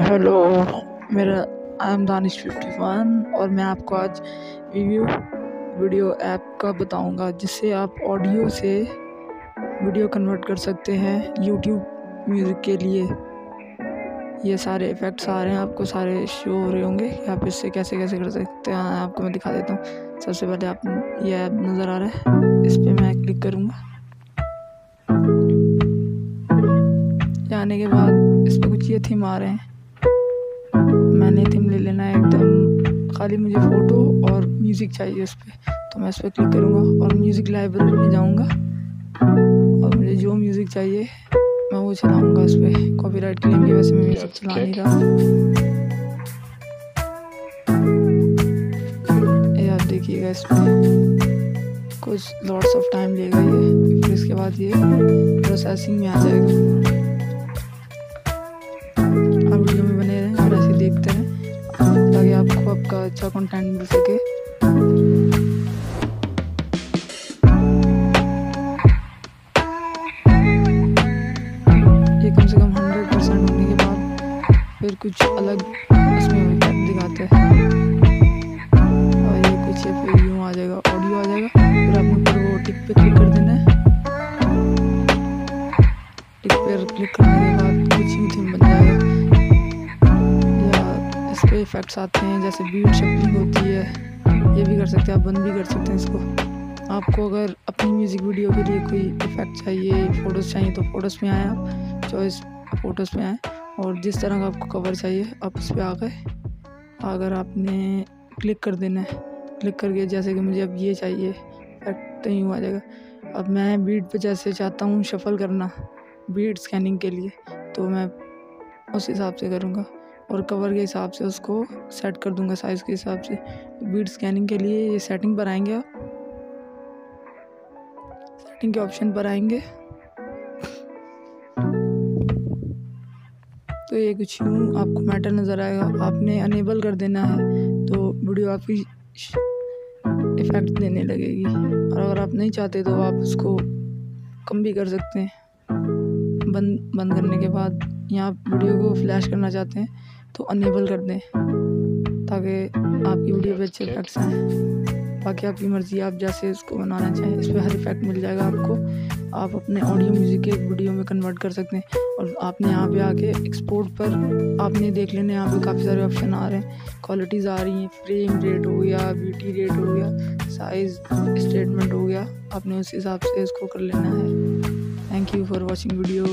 Hello मेरा I am Danish fifty one और मैं आपको आज वीडियो वीडियो ऐप का बताऊँगा, जिससे आप ऑडियो से वीडियो कन्वर्ट कर सकते हैं यूट्यूब म्यूज़िक के लिए। ये सारे इफ़ेक्ट्स आ रहे हैं, आपको सारे शो हो रहे होंगे। कि आप इससे कैसे कैसे कर सकते हैं, आपको मैं दिखा देता हूँ। सबसे पहले आप, ये ऐप नज़र आ रहा है, इस पर मैं क्लिक करूँगा। आने के बाद इस पर कुछ ये थीम आ रहे हैं। मैंने थीम ले लेना है एकदम। खाली मुझे फ़ोटो और म्यूज़िक चाहिए उस पर तो मैं इस पर क्लिक करूँगा और म्यूज़िक लाइब्रेरी में जाऊँगा। और मुझे जो म्यूज़िक चाहिए मैं वो चलाऊँगा उस पर कॉपी राइट क्लेम की वजह से मैं म्यूज़िक चला नहीं रहा ये आप देखिएगा इस पर कुछ लॉट्स ऑफ़ टाइम लेगा ये। फिर इसके बाद ये प्रोसेसिंग में आ जाएगा। आपका अच्छा कंटेंट मिल सके। ये कम से कम हंड्रेड परसेंट होने के बाद फिर कुछ अलग इसमें दिखाते हैं। क्लिक क्लिक करने के बाद इफ़ेक्ट्स आते हैं, जैसे बीट शफलिंग होती है, ये भी कर सकते हैं, आप बंद भी कर सकते हैं इसको। आपको अगर अपनी म्यूज़िक वीडियो के लिए कोई इफ़ेक्ट चाहिए फ़ोटोज़ चाहिए तो फ़ोटोज़ में आएँ आप चॉइस फ़ोटोज़ में आए। और जिस तरह का आपको कवर चाहिए, आप उस पर आ गए। अगर आपने क्लिक कर देना है क्लिक करके जैसे कि मुझे अब ये चाहिए इफ़ेक्ट तो यूँ आ जाएगा। अब मैं बीट पे जैसे चाहता हूँ शफल करना बीट स्कैनिंग के लिए तो मैं उस हिसाब से करूँगा। और कवर के हिसाब से उसको सेट कर दूँगा साइज़ के हिसाब से। बीड स्कैनिंग के लिए ये सेटिंग पर आएँगे। आप सेटिंग के ऑप्शन पर आएँगे। तो ये कुछ यूँ आपको मैटर नज़र आएगा। आपने अनेबल कर देना है तो वीडियो आपकी इफ़ेक्ट देने लगेगी। और अगर आप नहीं चाहते तो आप उसको कम भी कर सकते हैं। बंद बंद करने के बाद यहाँ वीडियो को फ्लैश करना चाहते हैं। तो अनेबल कर दें, ताकि आपकी वीडियो पे अच्छे इफेक्ट्स आएँ। बाकी आपकी मर्ज़ी, आप जैसे इसको बनाना चाहें इस पर हर इफ़ेक्ट मिल जाएगा आपको। आप अपने ऑडियो म्यूज़िक के वीडियो में कन्वर्ट कर सकते हैं। और आपने यहाँ पे आके एक्सपोर्ट पर आपने देख लेने, यहाँ पे काफ़ी सारे ऑप्शन आ रहे हैं। क्वालिटीज़ आ रही हैं फ्रेम रेट हो गया ब्यूटी रेट हो गया साइज़ स्टेटमेंट हो गया। आपने उस हिसाब से इसको कर लेना है। Thank you for watching video